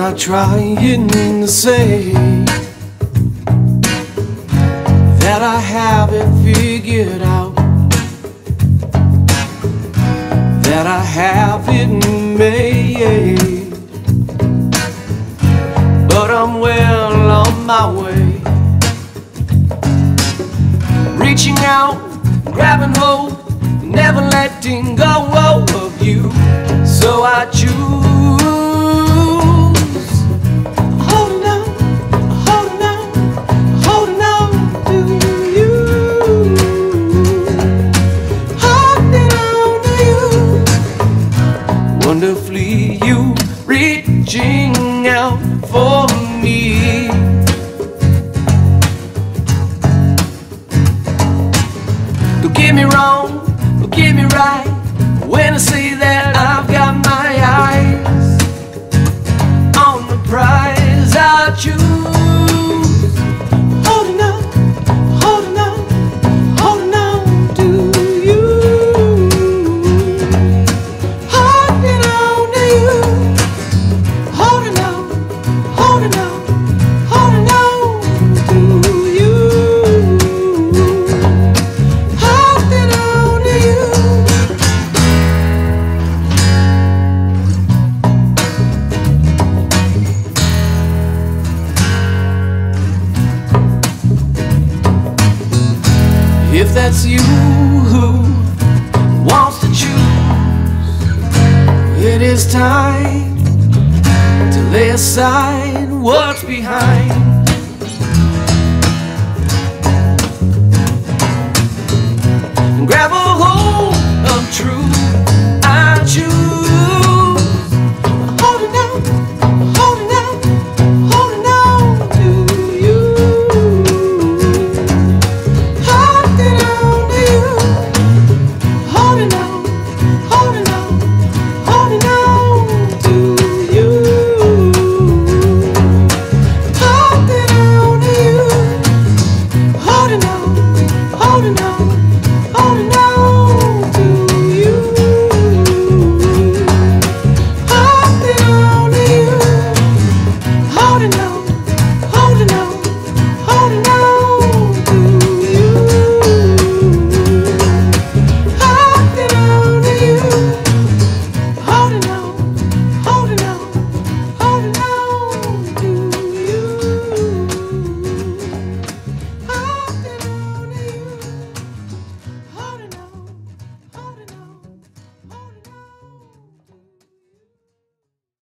not trying to say that I have it figured out, that I have it made. But I'm well on my way, reaching out, grabbing hold, never letting go of you. So I choose. Wonderfully, you reaching out for me. If that's you who wants to choose, it is time to lay aside what's behind. holding out, holding out.